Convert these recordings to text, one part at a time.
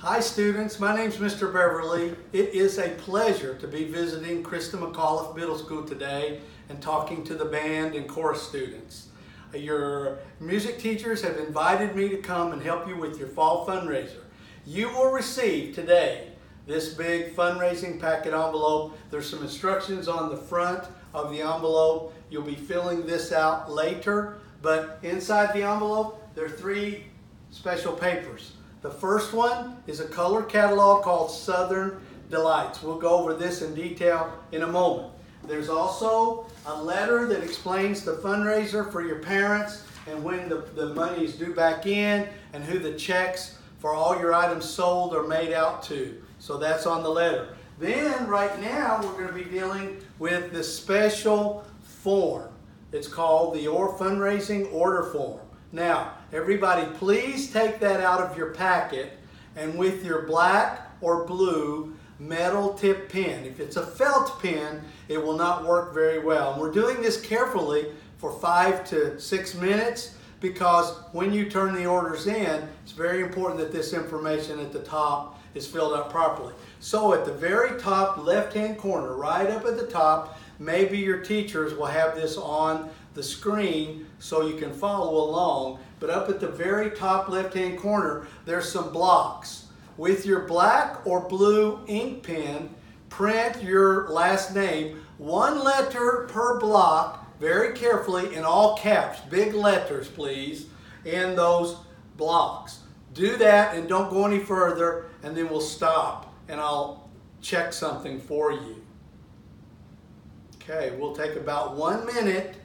Hi students, my name is Mr. Beverly. It is a pleasure to be visiting Christa McAuliffe Middle School today and talking to the band and chorus students. Your music teachers have invited me to come and help you with your fall fundraiser. You will receive today this big fundraising packet envelope. There's some instructions on the front of the envelope. You'll be filling this out later, but inside the envelope, there are three special papers. The first one is a color catalog called Southern Delights. We'll go over this in detail in a moment. There's also a letter that explains the fundraiser for your parents and when the, the money is due back in and who the checks for all your items sold are made out to. So that's on the letter. Then right now we're going to be dealing with the special form. It's called the or fundraising order form. Now, everybody please take that out of your packet and with your black or blue metal tip pen. If it's a felt pen, it will not work very well. And we're doing this carefully for five to six minutes because when you turn the orders in, it's very important that this information at the top is filled out properly. So at the very top left-hand corner, right up at the top, maybe your teachers will have this on the screen so you can follow along. But up at the very top left-hand corner, there's some blocks. With your black or blue ink pen, print your last name, one letter per block, very carefully in all caps, big letters please, in those blocks. Do that and don't go any further and then we'll stop and I'll check something for you. Okay, we'll take about one minute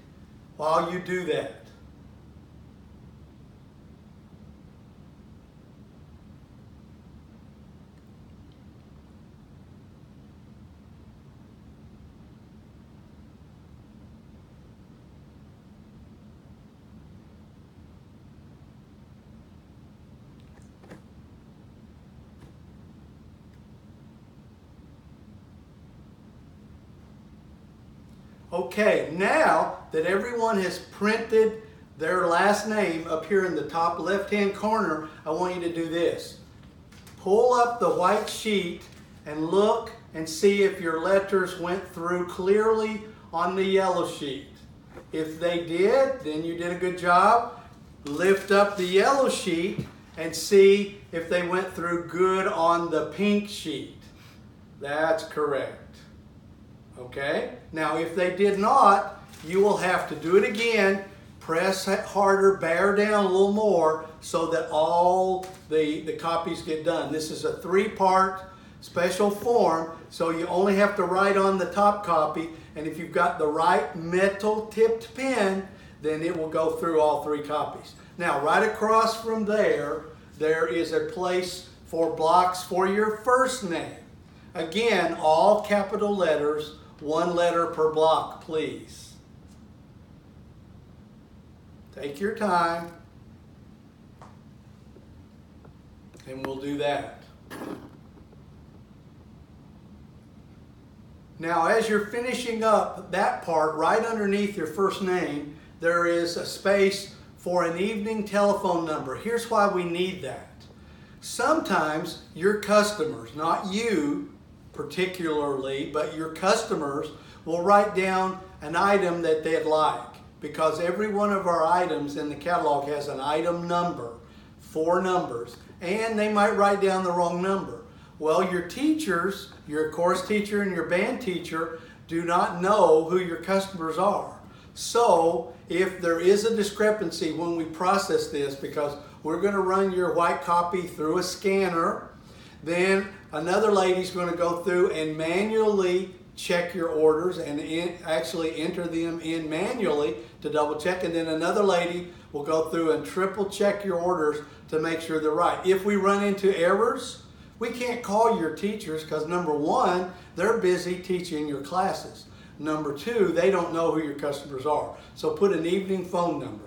while you do that. Okay, now that everyone has printed their last name up here in the top left-hand corner, I want you to do this. Pull up the white sheet and look and see if your letters went through clearly on the yellow sheet. If they did, then you did a good job. Lift up the yellow sheet and see if they went through good on the pink sheet. That's correct. Okay? Now, if they did not, you will have to do it again, press harder, bear down a little more so that all the, the copies get done. This is a three-part special form, so you only have to write on the top copy, and if you've got the right metal tipped pen, then it will go through all three copies. Now, right across from there, there is a place for blocks for your first name. Again, all capital letters, one letter per block, please. Take your time. And we'll do that. Now, as you're finishing up that part, right underneath your first name, there is a space for an evening telephone number. Here's why we need that. Sometimes your customers, not you, particularly, but your customers will write down an item that they'd like because every one of our items in the catalog has an item number, four numbers, and they might write down the wrong number. Well, your teachers, your course teacher and your band teacher do not know who your customers are. So if there is a discrepancy when we process this, because we're going to run your white copy through a scanner, then another lady's going to go through and manually check your orders and in, actually enter them in manually to double check. And then another lady will go through and triple check your orders to make sure they're right. If we run into errors, we can't call your teachers because number one, they're busy teaching your classes. Number two, they don't know who your customers are. So put an evening phone number.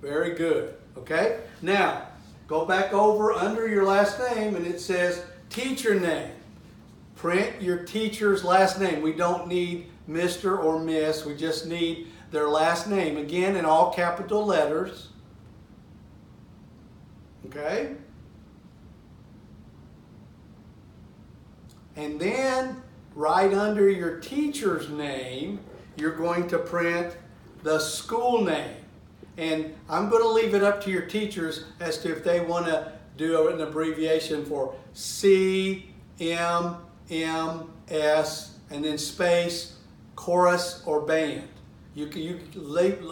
Very good. Okay? Now, go back over under your last name and it says teacher name. Print your teacher's last name. We don't need Mr. or Miss. We just need their last name. Again, in all capital letters. Okay? And then right under your teacher's name, you're going to print the school name. And I'm going to leave it up to your teachers as to if they want to do an abbreviation for C, M, M, S, and then space, chorus, or band. You can, you,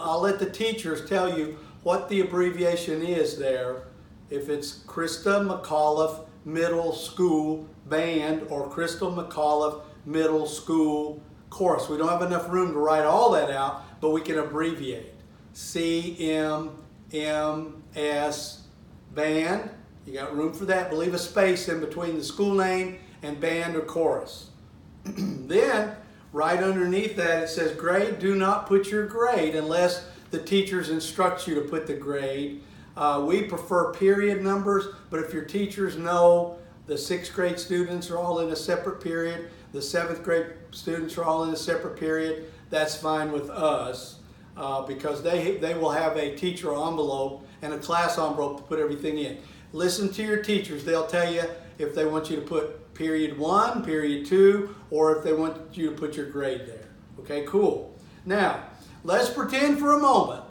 I'll let the teachers tell you what the abbreviation is there. If it's Christa McAuliffe Middle School Band or Christa McAuliffe Middle School Chorus. We don't have enough room to write all that out, but we can abbreviate. C, M, M, S, Band. You got room for that, leave a space in between the school name and band or chorus. then, right underneath that, it says grade. Do not put your grade unless the teachers instruct you to put the grade. Uh, we prefer period numbers, but if your teachers know the sixth grade students are all in a separate period, the seventh grade students are all in a separate period, that's fine with us uh, because they, they will have a teacher envelope and a class envelope to put everything in. Listen to your teachers. They'll tell you if they want you to put period one, period two, or if they want you to put your grade there. Okay, cool. Now, let's pretend for a moment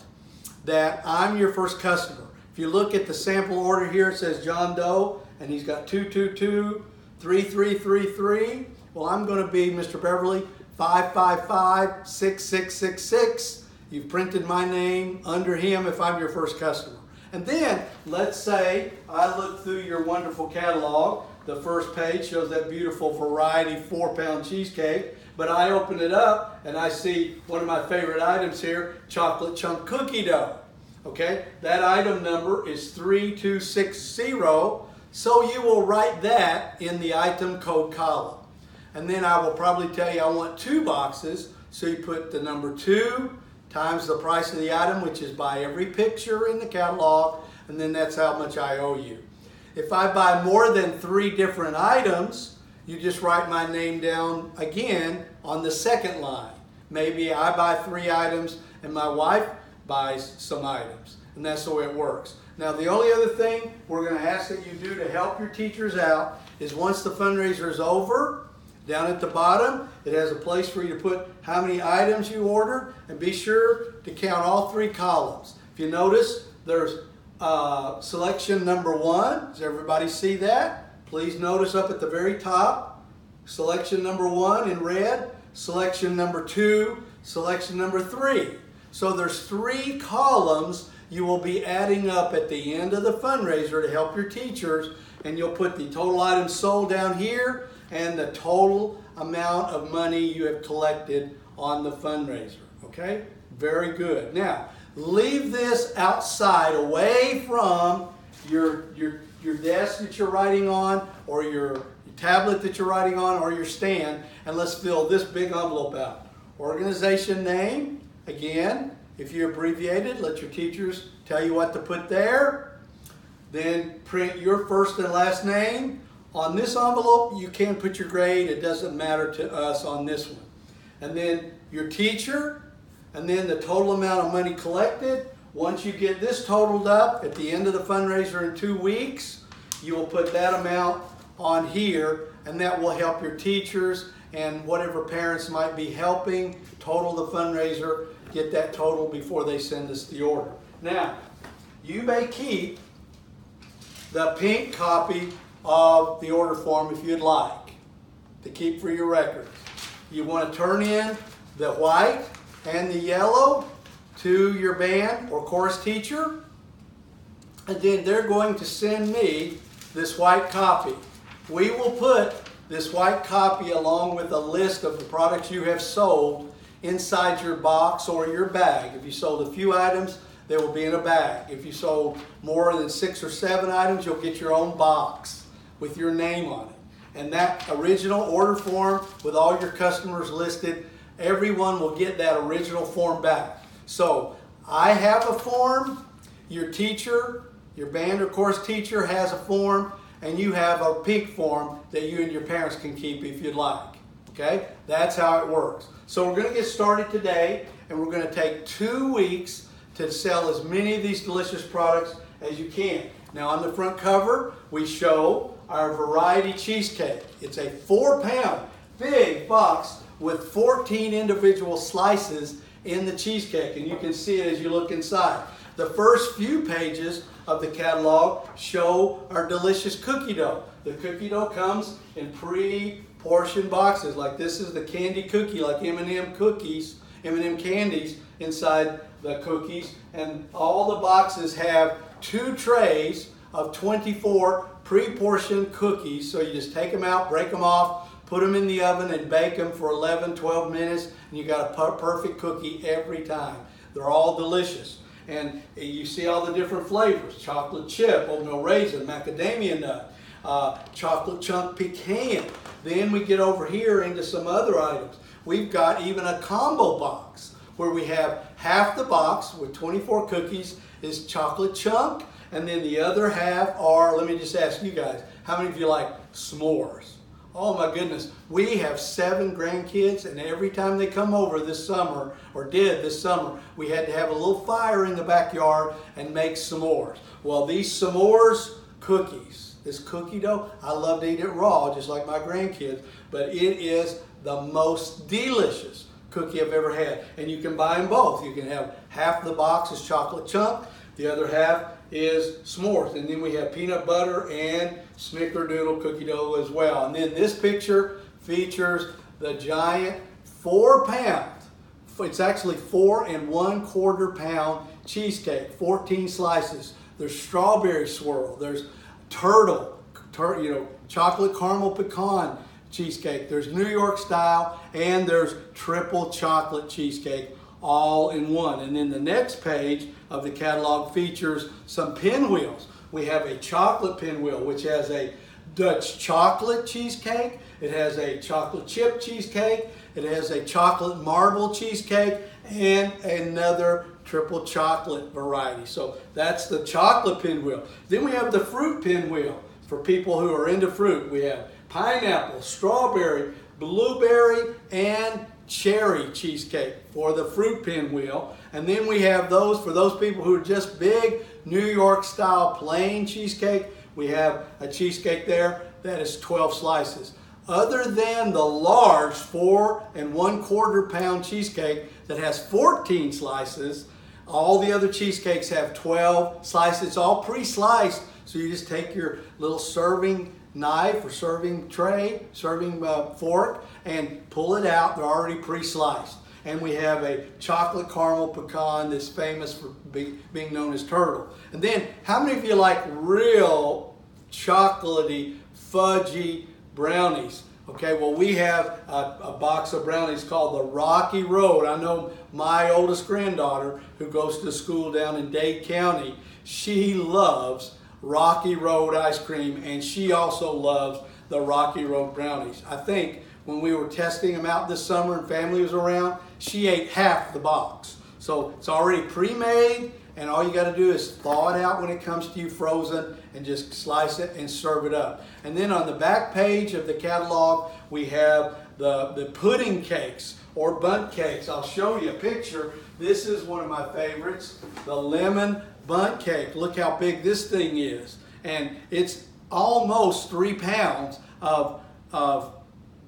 that I'm your first customer. If you look at the sample order here, it says John Doe, and he's got 222 3333. Well, I'm going to be Mr. Beverly 555 6666. You've printed my name under him if I'm your first customer. And then, let's say I look through your wonderful catalog. The first page shows that beautiful variety four pound cheesecake. But I open it up and I see one of my favorite items here chocolate chunk cookie dough. Okay, that item number is 3260. So you will write that in the item code column. And then I will probably tell you I want two boxes. So you put the number two times the price of the item, which is by every picture in the catalog, and then that's how much I owe you. If I buy more than three different items, you just write my name down again on the second line. Maybe I buy three items and my wife buys some items, and that's the way it works. Now, the only other thing we're going to ask that you do to help your teachers out is once the fundraiser is over, down at the bottom, it has a place for you to put how many items you ordered and be sure to count all three columns. If you notice, there's uh, selection number one. Does everybody see that? Please notice up at the very top, selection number one in red, selection number two, selection number three. So there's three columns you will be adding up at the end of the fundraiser to help your teachers and you'll put the total items sold down here and the total amount of money you have collected on the fundraiser. Okay? Very good. Now, leave this outside away from your, your, your desk that you're writing on or your, tablet that you're writing on or your stand and let's fill this big envelope out. Organization name, again, if you abbreviate it, let your teachers tell you what to put there. Then print your first and last name, on this envelope, you can put your grade. It doesn't matter to us on this one. And then your teacher, and then the total amount of money collected. Once you get this totaled up at the end of the fundraiser in two weeks, you will put that amount on here, and that will help your teachers and whatever parents might be helping total the fundraiser, get that total before they send us the order. Now, you may keep the pink copy of the order form if you'd like to keep for your records. You want to turn in the white and the yellow to your band or chorus teacher, and then they're going to send me this white copy. We will put this white copy along with a list of the products you have sold inside your box or your bag. If you sold a few items, they will be in a bag. If you sold more than six or seven items, you'll get your own box with your name on it. And that original order form with all your customers listed, everyone will get that original form back. So I have a form, your teacher, your band or course teacher has a form, and you have a pink form that you and your parents can keep if you'd like. Okay? That's how it works. So we're going to get started today, and we're going to take two weeks to sell as many of these delicious products as you can. Now on the front cover, we show our variety cheesecake. It's a four pound big box with 14 individual slices in the cheesecake and you can see it as you look inside. The first few pages of the catalog show our delicious cookie dough. The cookie dough comes in pre-portioned boxes like this is the candy cookie like M&M cookies, M&M candies inside the cookies and all the boxes have two trays of 24 pre-portioned cookies. So you just take them out, break them off, put them in the oven and bake them for 11, 12 minutes and you got a perfect cookie every time. They're all delicious. And you see all the different flavors, chocolate chip, oatmeal raisin, macadamia nut, uh, chocolate chunk pecan. Then we get over here into some other items. We've got even a combo box where we have half the box with 24 cookies is chocolate chunk, and then the other half are, let me just ask you guys, how many of you like s'mores? Oh my goodness, we have seven grandkids, and every time they come over this summer, or did this summer, we had to have a little fire in the backyard and make s'mores. Well, these s'mores cookies, this cookie dough, I love to eat it raw, just like my grandkids, but it is the most delicious cookie I've ever had. And you can buy them both. You can have half the box is chocolate chunk, the other half is s'mores. And then we have peanut butter and snickerdoodle cookie dough as well. And then this picture features the giant four pound, it's actually four and one quarter pound cheesecake, 14 slices. There's strawberry swirl, there's turtle, tur you know, chocolate caramel pecan, cheesecake. There's New York style and there's triple chocolate cheesecake all in one. And then the next page of the catalog features some pinwheels. We have a chocolate pinwheel which has a Dutch chocolate cheesecake. It has a chocolate chip cheesecake. It has a chocolate marble cheesecake and another triple chocolate variety. So that's the chocolate pinwheel. Then we have the fruit pinwheel for people who are into fruit. We have pineapple, strawberry, blueberry, and cherry cheesecake for the fruit pinwheel. And then we have those for those people who are just big New York style plain cheesecake. We have a cheesecake there that is 12 slices. Other than the large four and one quarter pound cheesecake that has 14 slices, all the other cheesecakes have 12 slices. All pre-sliced, so you just take your little serving knife or serving tray, serving uh, fork, and pull it out. They're already pre-sliced. And we have a chocolate caramel pecan that's famous for be, being known as turtle. And then, how many of you like real chocolatey, fudgy brownies? Okay, well, we have a, a, box of brownies called the Rocky Road. I know my oldest granddaughter, who goes to school down in Dade County, she loves Rocky Road ice cream, and she also loves the Rocky Road brownies. I think when we were testing them out this summer and family was around, she ate half the box. So it's already pre-made, and all you got to do is thaw it out when it comes to you frozen and just slice it and serve it up. And then on the back page of the catalog, we have the, the pudding cakes or Bundt cakes. I'll show you a picture. This is one of my favorites, the lemon Bundt cake. Look how big this thing is. And it's almost three pounds of, of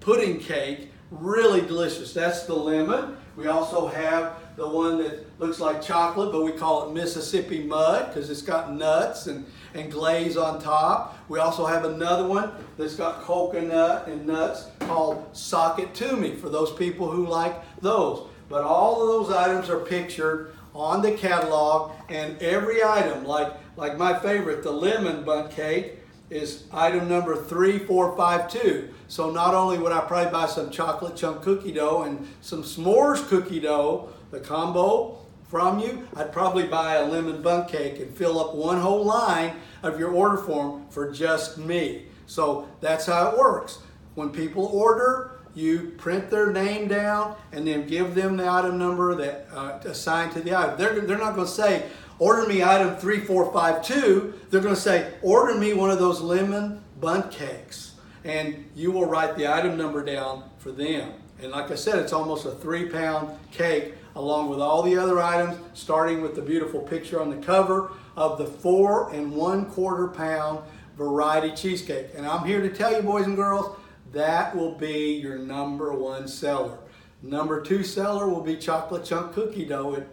pudding cake. Really delicious. That's the lemon. We also have the one that looks like chocolate, but we call it Mississippi mud because it's got nuts and, and glaze on top. We also have another one that's got coconut and nuts called Sock It To Me for those people who like those. But all of those items are pictured on the catalog and every item, like, like my favorite, the lemon Bundt cake, is item number 3452. So not only would I probably buy some chocolate chunk cookie dough and some s'mores cookie dough, the combo from you, I'd probably buy a lemon Bundt cake and fill up one whole line of your order form for just me. So that's how it works. When people order, you print their name down and then give them the item number that uh, assigned to the item. They're, they're not going to say, order me item 3452. They're going to say, order me one of those lemon Bundt cakes. And you will write the item number down for them. And like I said, it's almost a three pound cake along with all the other items, starting with the beautiful picture on the cover of the four and one quarter pound variety cheesecake. And I'm here to tell you, boys and girls, that will be your number one seller. Number two seller will be chocolate chunk cookie dough. It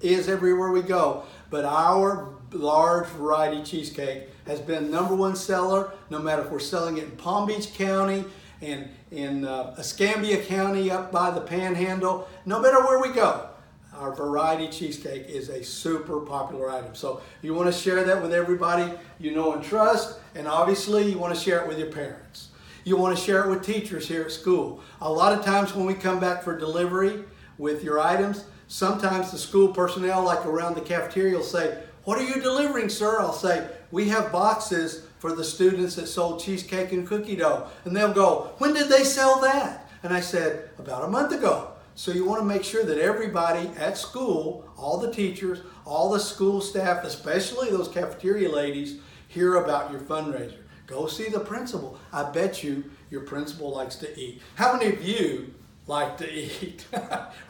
is everywhere we go. But our large variety cheesecake has been number one seller, no matter if we're selling it in Palm Beach County, and in uh, Escambia County up by the Panhandle, no matter where we go. Our variety cheesecake is a super popular item. So you want to share that with everybody you know and trust, and obviously you want to share it with your parents. You want to share it with teachers here at school. A lot of times when we come back for delivery with your items, sometimes the school personnel, like around the cafeteria, will say, What are you delivering, sir? I'll say, We have boxes for the students that sold cheesecake and cookie dough. And they'll go, When did they sell that? And I said, About a month ago. So you want to make sure that everybody at school, all the teachers, all the school staff, especially those cafeteria ladies, hear about your fundraiser. Go see the principal. I bet you your principal likes to eat. How many of you like to eat?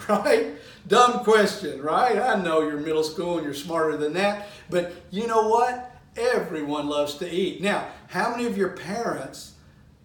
right? Dumb question, right? I know you're middle school and you're smarter than that, but you know what? Everyone loves to eat. Now, how many of your parents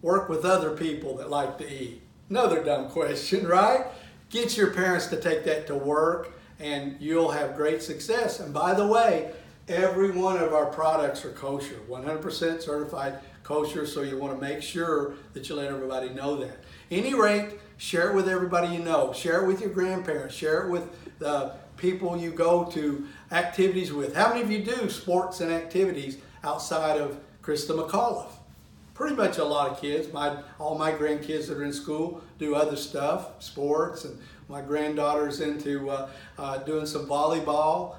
work with other people that like to eat? Another dumb question, right? Get your parents to take that to work and you'll have great success. And by the way, every one of our products are kosher, 100% certified kosher, so you want to make sure that you let everybody know that. Any rate, share it with everybody you know. Share it with your grandparents. Share it with the people you go to activities with. How many of you do sports and activities outside of Christa McAuliffe? pretty much a lot of kids. My all my grandkids that are in school do other stuff, sports, and my granddaughter's into uh, uh, doing some volleyball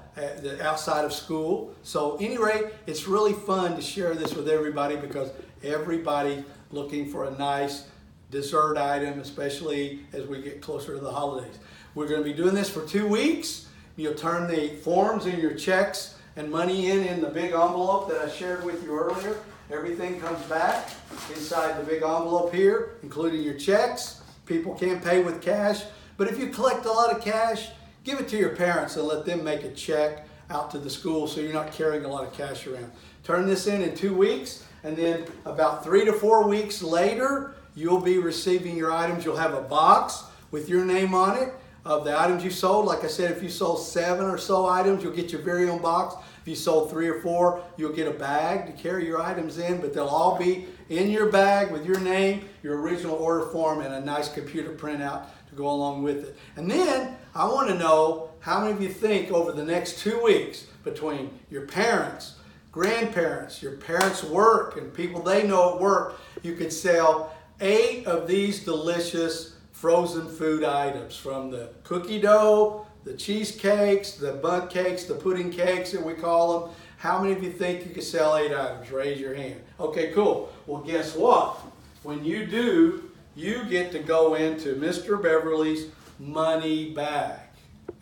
outside of school. So, any rate, it's really fun to share this with everybody because everybody looking for a nice dessert item, especially as we get closer to the holidays. We're going to be doing this for two weeks. You'll turn the forms and your checks and money in in the big envelope that I shared with you earlier. Everything comes back inside the big envelope here, including your checks. People can't pay with cash, but if you collect a lot of cash, give it to your parents and let them make a check out to the school so you're not carrying a lot of cash around. Turn this in in two weeks, and then about three to four weeks later, you'll be receiving your items. You'll have a box with your name on it of the items you sold. Like I said, if you sold seven or so items, you'll get your very own box. If you sold three or four, you'll get a bag to carry your items in, but they'll all be in your bag with your name, your original order form, and a nice computer printout to go along with it. And then I want to know how many of you think over the next two weeks between your parents, grandparents, your parents' work, and people they know at work, you could sell eight of these delicious frozen food items from the cookie dough the cheesecakes, the Bundt cakes, the pudding cakes that we call them. How many of you think you could sell eight items? Raise your hand. Okay, cool. Well, guess what? When you do, you get to go into Mr. Beverly's money bag.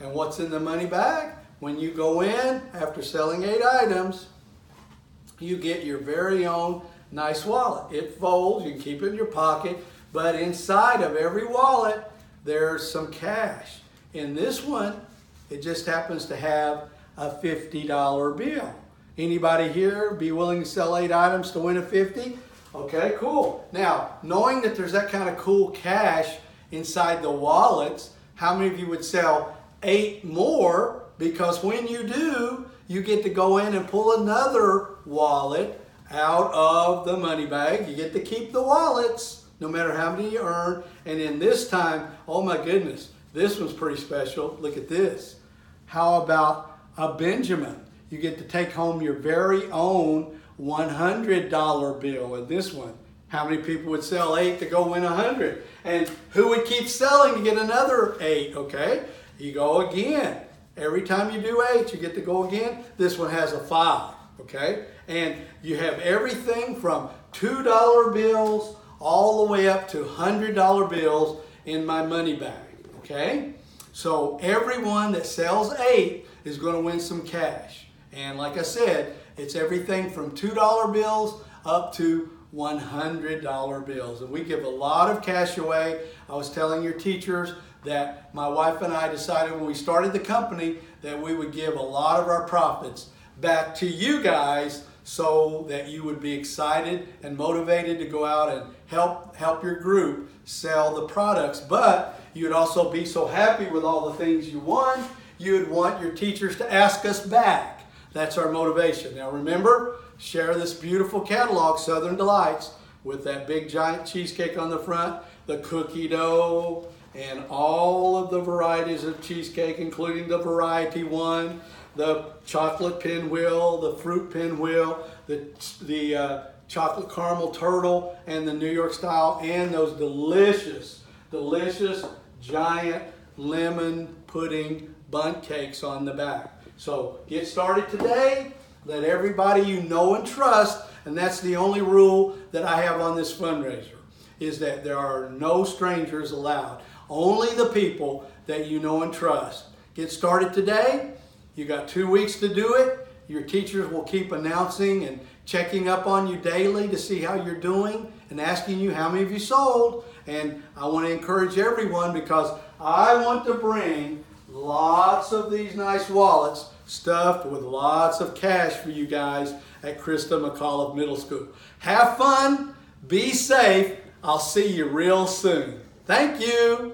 And what's in the money bag? When you go in after selling eight items, you get your very own nice wallet. It folds, you can keep it in your pocket, but inside of every wallet, there's some cash. In this one, it just happens to have a $50 bill. Anybody here be willing to sell eight items to win a 50? Okay, cool. Now, knowing that there's that kind of cool cash inside the wallets, how many of you would sell eight more? Because when you do, you get to go in and pull another wallet out of the money bag. You get to keep the wallets, no matter how many you earn. And in this time, oh my goodness, this one's pretty special. Look at this. How about a Benjamin? You get to take home your very own $100 bill. And this one, how many people would sell eight to go win a 100? And who would keep selling to get another eight? Okay, you go again. Every time you do eight, you get to go again. This one has a five. Okay, and you have everything from $2 bills all the way up to $100 bills in my money bag. Okay? So everyone that sells eight is going to win some cash. And like I said, it's everything from $2 bills up to $100 bills. And we give a lot of cash away. I was telling your teachers that my wife and I decided when we started the company that we would give a lot of our profits back to you guys so that you would be excited and motivated to go out and help help your group sell the products but you'd also be so happy with all the things you won you'd want your teachers to ask us back that's our motivation now remember share this beautiful catalog southern delights with that big giant cheesecake on the front the cookie dough and all of the varieties of cheesecake including the variety one the chocolate pinwheel, the fruit pinwheel, the, the uh, chocolate caramel turtle, and the New York style, and those delicious, delicious giant lemon pudding bundt cakes on the back. So get started today. Let everybody you know and trust, and that's the only rule that I have on this fundraiser, is that there are no strangers allowed. Only the people that you know and trust. Get started today. You got two weeks to do it. Your teachers will keep announcing and checking up on you daily to see how you're doing and asking you how many of you sold. And I want to encourage everyone because I want to bring lots of these nice wallets stuffed with lots of cash for you guys at Christa McAuliffe Middle School. Have fun, be safe. I'll see you real soon. Thank you.